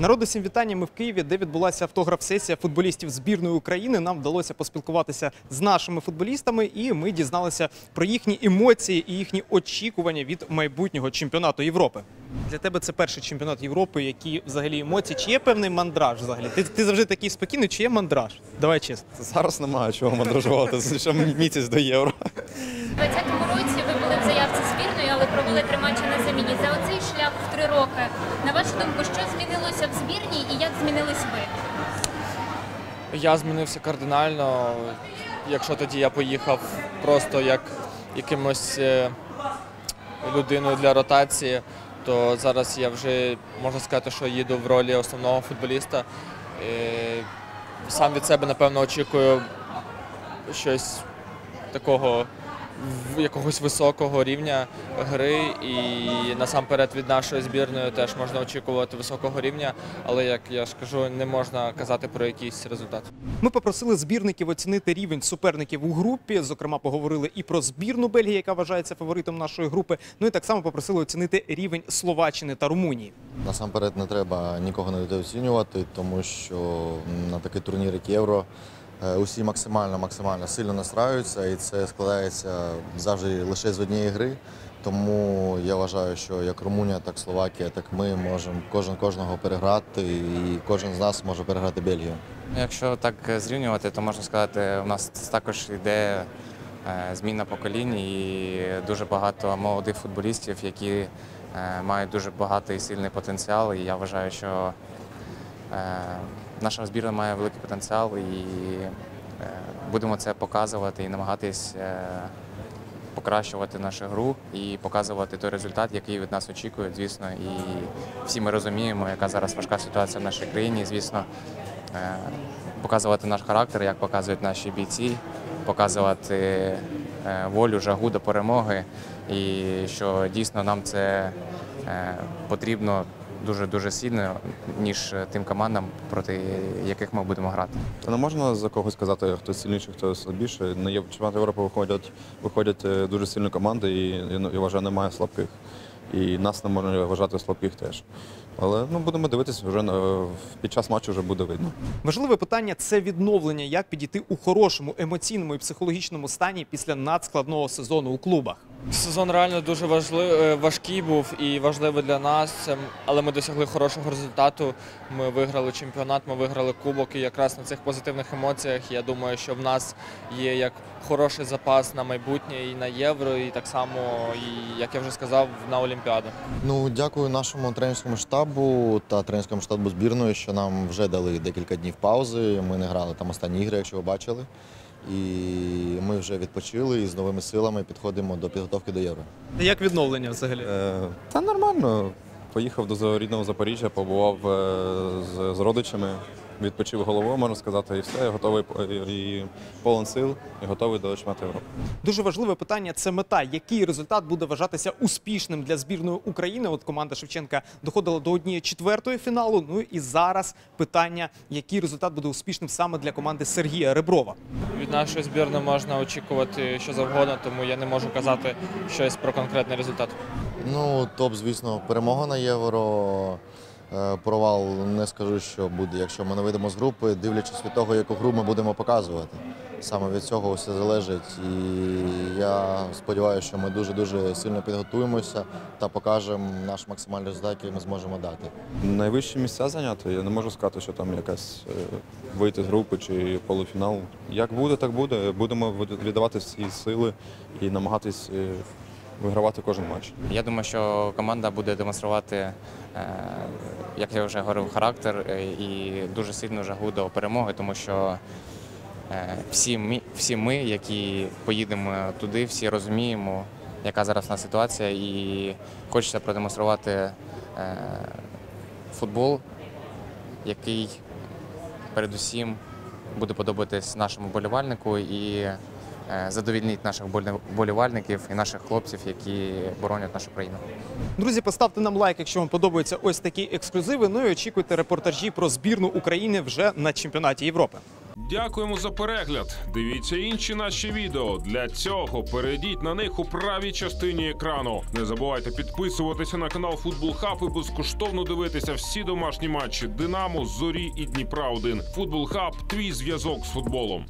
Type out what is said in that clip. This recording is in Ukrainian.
Народ, усім вітання. Ми в Києві, де відбулася автограф-сесія футболістів збірної України. Нам вдалося поспілкуватися з нашими футболістами, і ми дізналися про їхні емоції і їхні очікування від майбутнього чемпіонату Європи. Для тебе це перший чемпіонат Європи. Які взагалі емоції? Чи є певний мандраж? Взагалі? Ти, ти завжди такий спокійний, чи є мандраж? Давай чесно. Зараз немає чого мандражувати, що місяць до євро. У 2020 році збірної, але провели три матчі на заміні. За оцей шлях в три роки. На вашу думку, що змінилося в збірній і як змінились ви? Я змінився кардинально. Якщо тоді я поїхав просто як якимось е, людиною для ротації, то зараз я вже можна сказати, що їду в ролі основного футболіста. Е, Сам від себе, напевно, очікую щось такого якогось високого рівня гри, і насамперед від нашої збірної теж можна очікувати високого рівня, але як я ж кажу, не можна казати про якийсь результат. Ми попросили збірників оцінити рівень суперників у групі. Зокрема, поговорили і про збірну Бельгії, яка вважається фаворитом нашої групи. Ну і так само попросили оцінити рівень Словаччини та Румунії. Насамперед не треба нікого недооцінювати, тому що на такий турнір, як євро, усі максимально максимально сильно настраюються, і це складається завжди лише з однієї гри. Тому я вважаю, що як Румунія, так Словакія, так ми можемо кожен кожного переграти, і кожен з нас може переграти Бельгію. Якщо так е, зрівнювати, то можна сказати, у нас також йде е, зміна поколінь і дуже багато молодих футболістів, які е, мають дуже багатий і сильний потенціал. І я вважаю, що е, наша збірна має великий потенціал і е, будемо це показувати і намагатись е, покращувати нашу гру і показувати той результат, який від нас очікують, звісно. І всі ми розуміємо, яка зараз важка ситуація в нашій країні. Звісно, е, показувати наш характер, як показують наші бійці, показувати волю, жагу до перемоги, і що дійсно нам це потрібно дуже дуже сильно, ніж тим командам, проти яких ми будемо грати. Не можна за когось сказати, хто сильніший, хто слабіший. На чемпіонат Європи виходять, виходять е, дуже сильні команди, і я я вважаю, немає слабких. І нас не можна вважати слабких теж. Але ну будемо дивитися вже на- під час матчу вже буде видно. Важливе питання це відновлення, як підійти у хорошому емоційному і психологічному стані після надскладного сезону у клубах. Сезон реально дуже важливий, важкий був і важливий для нас, ем, але ми досягли хорошого результату. Ми виграли чемпіонат, ми виграли кубок, і якраз на цих позитивних емоціях я думаю, що в нас є як хороший запас на майбутнє і на євро, і так само, і як я вже сказав, на Олімпіаду. Ну, дякую нашому тренерському штабу та тренерському штабу збірної, що нам вже дали декілька днів паузи. Ми не грали там останні ігри, якщо ви бачили. І ми вже відпочили і з новими силами підходимо до підготовки до євро. Як відновлення взагалі? Е, та нормально. Поїхав до рідного Запоріжжя, побував е, з, з родичами, відпочив головою, можна сказати, і все, готовий по- і повен сил і готовий до чемпіонату Європи. Дуже важливе питання це мета. Який результат буде вважатися успішним для збірної України? От команда Шевченка доходила до однієї четвертої фіналу. Ну і зараз питання, який результат буде успішним саме для команди Сергія Реброва. Від нашої збірної можна очікувати що завгодно, тому я не можу казати щось про конкретний результат. Ну, топ, звісно, перемога на євро. Е, Провал не скажу, що буде, якщо ми не вийдемо з групи, дивлячись від того, яку гру ми будемо показувати. Саме від цього все залежить. І я сподіваюся, що ми дуже-дуже сильно підготуємося та покажемо наш максимальний результат, який ми зможемо дати. Найвищі місця зайняти. Я не можу сказати, що там якась е, вийти з групи чи полуфінал. Як буде, так буде. Будемо від- віддавати всі сили і намагатись е, вигравати кожен матч. Я думаю, що команда буде демонструвати, е, як я вже говорив, характер е, і дуже сильну жагу до перемоги, тому що е, всі ми, всі ми, які поїдемо туди, всі розуміємо, яка зараз у нас ситуація, і хочеться продемонструвати футбол, який передусім буде подобатись нашому болівальнику і задовільнить наших болі- болівальників і наших хлопців, які боронять нашу країну. Друзі, поставте нам лайк, якщо вам подобаються ось такі ексклюзиви. Ну і очікуйте репортажі про збірну України вже на чемпіонаті Європи. Дякуємо за перегляд. Дивіться інші наші відео. Для цього перейдіть на них у правій частині екрану. Не забувайте підписуватися на канал Футбол Хаб і безкоштовно дивитися всі домашні матчі Динамо, Зорі і Дніпра 1 Футбол Хаб твій зв'язок з футболом.